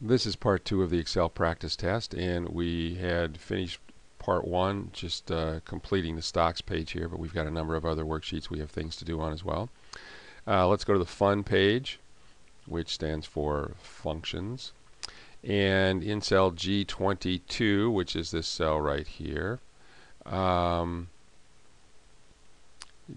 This is part two of the Excel practice test, and we had finished part one, just uh, completing the stocks page here, but we've got a number of other worksheets we have things to do on as well. Uh, let's go to the fun page, which stands for functions. And in cell G22, which is this cell right here, um,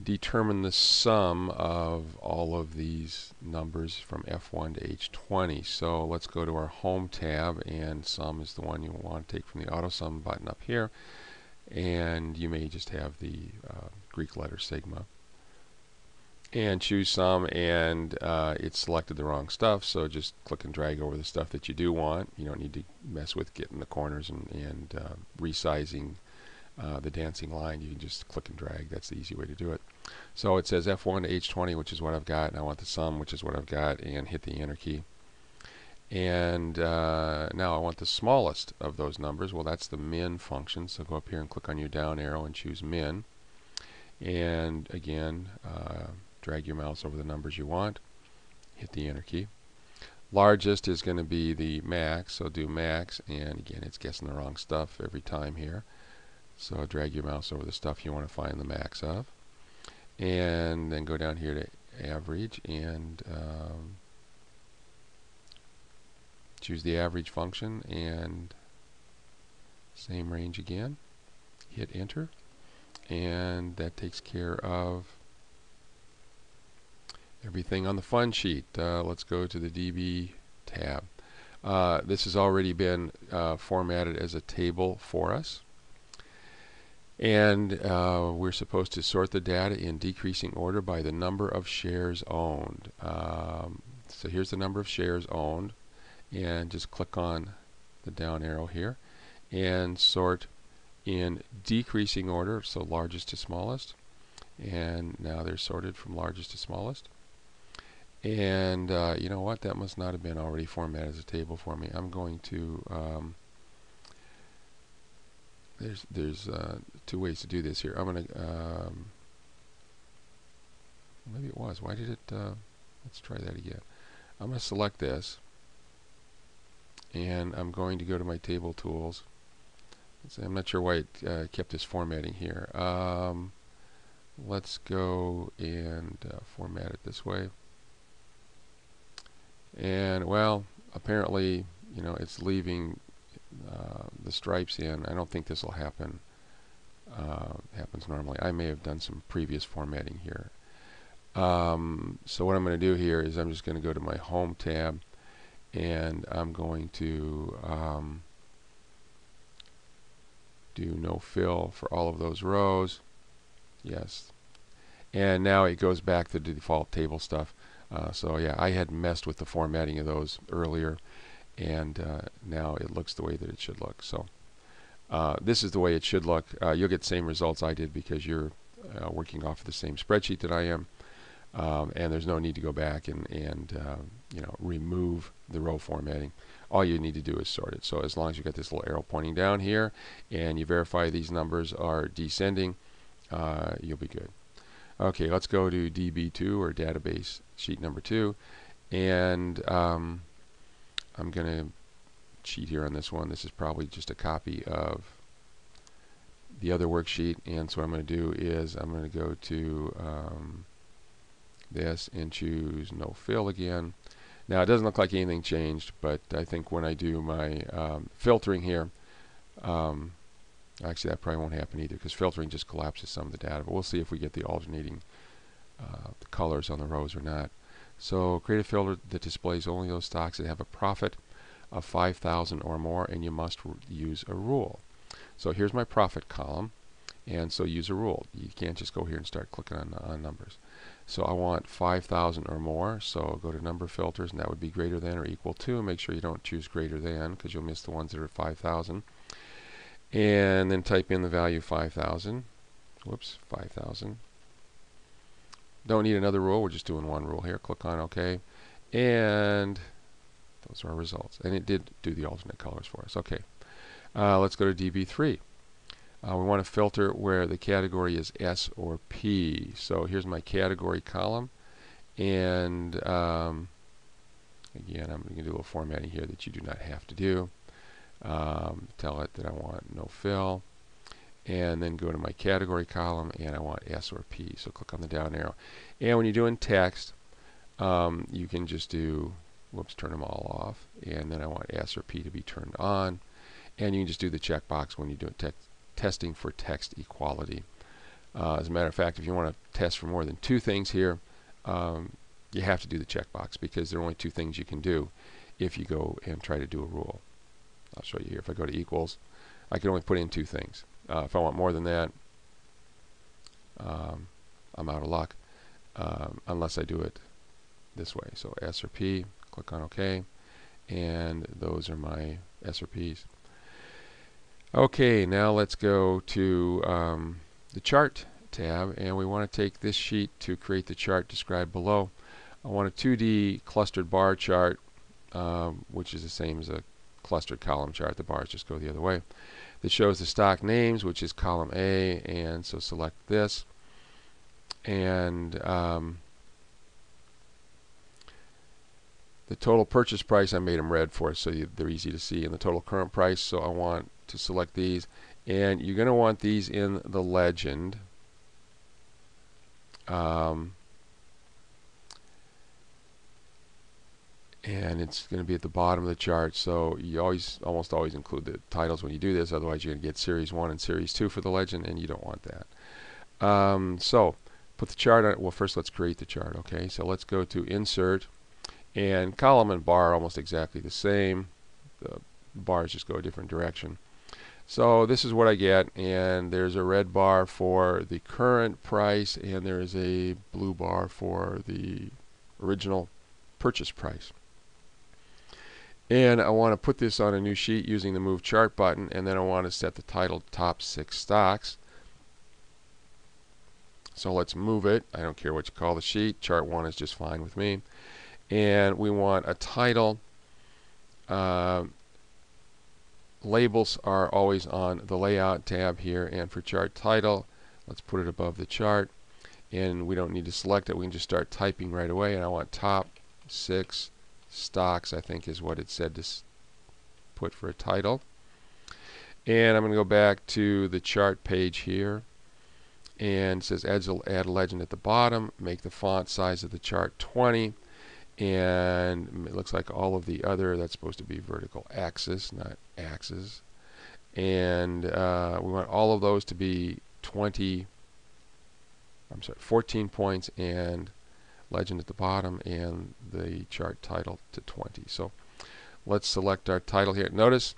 determine the sum of all of these numbers from F1 to H20. So let's go to our Home tab, and sum is the one you want to take from the auto sum button up here. And you may just have the uh, Greek letter sigma. And choose sum, and uh, it's selected the wrong stuff, so just click and drag over the stuff that you do want. You don't need to mess with getting the corners and, and uh, resizing uh, the dancing line, you can just click and drag. That's the easy way to do it. So it says F1 to H20, which is what I've got, and I want the sum, which is what I've got, and hit the enter key. And uh, now I want the smallest of those numbers. Well, that's the min function. So go up here and click on your down arrow and choose min. And again, uh, drag your mouse over the numbers you want. Hit the enter key. Largest is going to be the max, so do max. And again, it's guessing the wrong stuff every time here. So drag your mouse over the stuff you want to find the max of. And then go down here to average and um, choose the average function and same range again. Hit enter. And that takes care of everything on the fun sheet. Uh, let's go to the DB tab. Uh, this has already been uh, formatted as a table for us. And uh, we're supposed to sort the data in decreasing order by the number of shares owned. Um, so here's the number of shares owned. And just click on the down arrow here. And sort in decreasing order, so largest to smallest. And now they're sorted from largest to smallest. And uh, you know what? That must not have been already formatted as a table for me. I'm going to... Um, there's there's uh, two ways to do this here. I'm gonna um, maybe it was. Why did it? Uh, let's try that again. I'm gonna select this, and I'm going to go to my table tools. I'm not sure why it uh, kept this formatting here. Um, let's go and uh, format it this way. And well, apparently, you know, it's leaving uh, the stripes in. I don't think this will happen. Uh, happens normally. I may have done some previous formatting here. Um, so what I'm going to do here is I'm just going to go to my Home tab and I'm going to um, do no fill for all of those rows. Yes. And now it goes back to the default table stuff. Uh, so yeah, I had messed with the formatting of those earlier and uh, now it looks the way that it should look. So uh, this is the way it should look. Uh, you'll get the same results I did because you're uh, working off of the same spreadsheet that I am. Um, and there's no need to go back and, and uh, you know remove the row formatting. All you need to do is sort it. So as long as you got this little arrow pointing down here and you verify these numbers are descending, uh, you'll be good. Okay, let's go to DB2 or database sheet number two. And um, I'm going to cheat here on this one. This is probably just a copy of the other worksheet. And so what I'm going to do is I'm going to go to um, this and choose no fill again. Now it doesn't look like anything changed, but I think when I do my um, filtering here, um, actually that probably won't happen either because filtering just collapses some of the data. But we'll see if we get the alternating uh, colors on the rows or not. So create a filter that displays only those stocks that have a profit of 5,000 or more and you must use a rule. So here's my profit column and so use a rule. You can't just go here and start clicking on, on numbers. So I want 5,000 or more so go to number filters and that would be greater than or equal to. Make sure you don't choose greater than because you'll miss the ones that are 5,000 and then type in the value 5,000 whoops 5,000 don't need another rule. We're just doing one rule here. Click on OK. And those are our results. And it did do the alternate colors for us. Okay. Uh, let's go to DB3. Uh, we want to filter where the category is S or P. So here's my category column. And um, Again, I'm going to do a little formatting here that you do not have to do. Um, tell it that I want no fill. And then go to my category column and I want S or P. So click on the down arrow. And when you're doing text, um, you can just do, whoops, turn them all off. And then I want S or P to be turned on. And you can just do the checkbox when you're doing te testing for text equality. Uh, as a matter of fact, if you want to test for more than two things here, um, you have to do the checkbox because there are only two things you can do if you go and try to do a rule. I'll show you here. If I go to equals, I can only put in two things. Uh, if I want more than that, um, I'm out of luck um, unless I do it this way. So S or P, click on OK, and those are my S or Ps. Okay, now let's go to um, the chart tab and we want to take this sheet to create the chart described below. I want a 2D clustered bar chart um, which is the same as a clustered column chart. The bars just go the other way. That shows the stock names which is column A and so select this and um, the total purchase price I made them red for so you, they're easy to see and the total current price so I want to select these and you're going to want these in the legend um, and it's going to be at the bottom of the chart. So you always almost always include the titles when you do this otherwise you're going to get series 1 and series 2 for the legend and you don't want that. Um, so put the chart on it well first let's create the chart okay? So let's go to insert and column and bar are almost exactly the same. The bars just go a different direction. So this is what I get and there's a red bar for the current price and there is a blue bar for the original purchase price. And I want to put this on a new sheet using the Move Chart button and then I want to set the title Top 6 Stocks. So let's move it. I don't care what you call the sheet. Chart 1 is just fine with me. And we want a title. Uh, labels are always on the layout tab here and for chart title let's put it above the chart and we don't need to select it we can just start typing right away and I want top six stocks I think is what it said to put for a title. And I'm going to go back to the chart page here. And it says add a legend at the bottom. Make the font size of the chart 20 and it looks like all of the other that's supposed to be vertical axis not axes. and uh, we want all of those to be 20 I'm sorry 14 points and legend at the bottom and the chart title to 20 so let's select our title here notice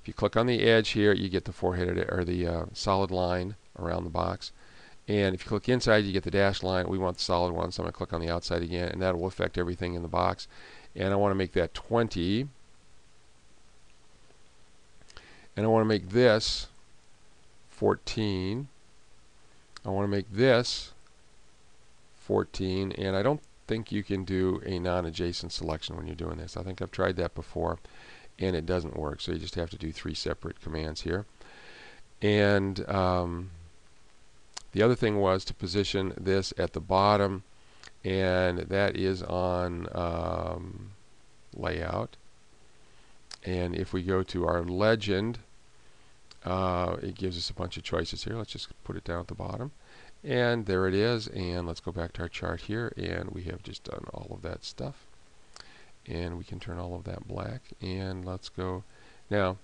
if you click on the edge here you get the four-headed or the uh, solid line around the box and if you click inside, you get the dash line. We want the solid one, so I'm going to click on the outside again, and that will affect everything in the box. And I want to make that 20. And I want to make this 14. I want to make this 14. And I don't think you can do a non-adjacent selection when you're doing this. I think I've tried that before, and it doesn't work. So you just have to do three separate commands here. And... Um, the other thing was to position this at the bottom and that is on um, layout. And if we go to our legend, uh, it gives us a bunch of choices here. Let's just put it down at the bottom. And there it is. And let's go back to our chart here. And we have just done all of that stuff. And we can turn all of that black. And let's go. Now,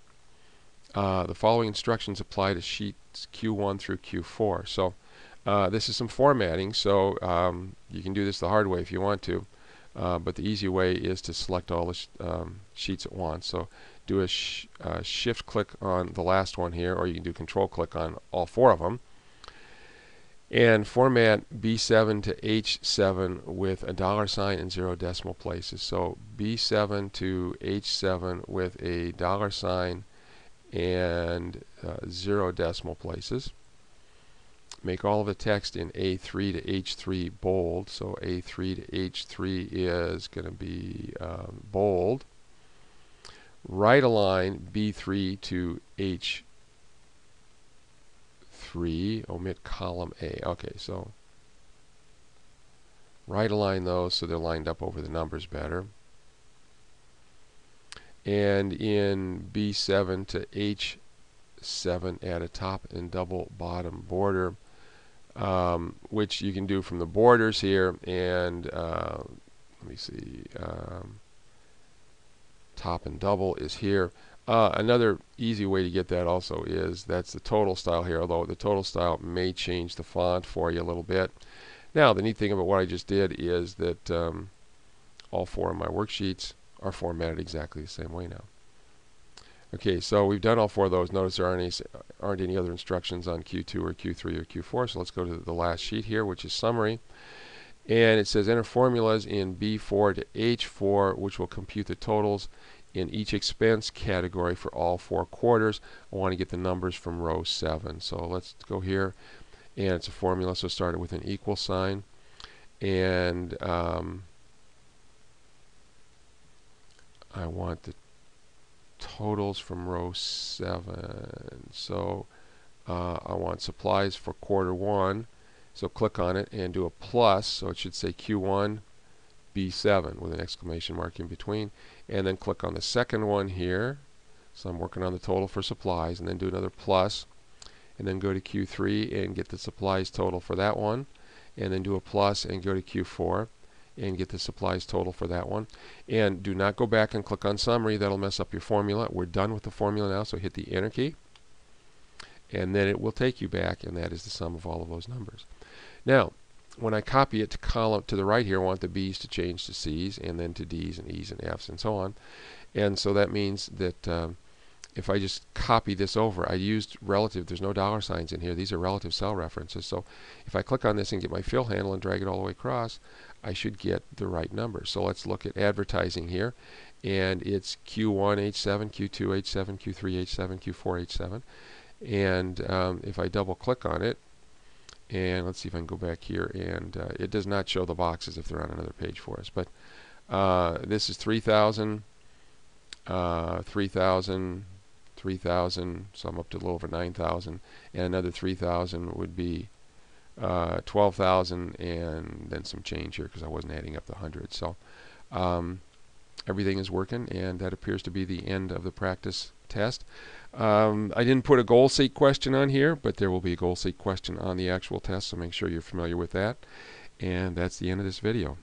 uh, the following instructions apply to sheets Q1 through Q4. So uh, this is some formatting, so um, you can do this the hard way if you want to. Uh, but the easy way is to select all the sh um, sheets at once. So do a sh uh, shift click on the last one here, or you can do control click on all four of them. And format B7 to H7 with a dollar sign and zero decimal places. So B7 to H7 with a dollar sign and uh, zero decimal places make all of the text in A3 to H3 bold. So A3 to H3 is going to be um, bold. Right align B3 to H3. Omit column A. Okay, so right align those so they're lined up over the numbers better. and in B7 to H7 add a top and double bottom border um, which you can do from the borders here and uh, let me see um, top and double is here uh, another easy way to get that also is that's the total style here although the total style may change the font for you a little bit now the neat thing about what I just did is that um, all four of my worksheets are formatted exactly the same way now Okay, so we've done all four of those. Notice there aren't any, aren't any other instructions on Q2 or Q3 or Q4. So let's go to the last sheet here, which is summary. And it says enter formulas in B4 to H4, which will compute the totals in each expense category for all four quarters. I want to get the numbers from row 7. So let's go here. And it's a formula, so start it with an equal sign. And um, I want the totals from row 7. So uh, I want supplies for quarter 1. So click on it and do a plus. So it should say Q1 B7 with an exclamation mark in between. And then click on the second one here. So I'm working on the total for supplies and then do another plus and then go to Q3 and get the supplies total for that one and then do a plus and go to Q4 and get the supplies total for that one. And do not go back and click on summary. That'll mess up your formula. We're done with the formula now, so hit the enter key. And then it will take you back, and that is the sum of all of those numbers. Now, when I copy it to column to the right here, I want the B's to change to C's, and then to D's and E's and F's and so on. And so that means that um, if I just copy this over, I used relative, there's no dollar signs in here, these are relative cell references. So if I click on this and get my fill handle and drag it all the way across, I should get the right number. So let's look at advertising here. And it's Q1 H7, Q2 H7, Q3 H7, Q4 H7. And um, if I double click on it, and let's see if I can go back here, and uh, it does not show the boxes if they're on another page for us. But uh, this is 3,000, uh, 3,000, 3,000, so I'm up to a little over 9,000, and another 3,000 would be uh, 12,000 and then some change here because I wasn't adding up the 100. So um, everything is working and that appears to be the end of the practice test. Um, I didn't put a goal seek question on here, but there will be a goal seek question on the actual test, so make sure you're familiar with that. And that's the end of this video.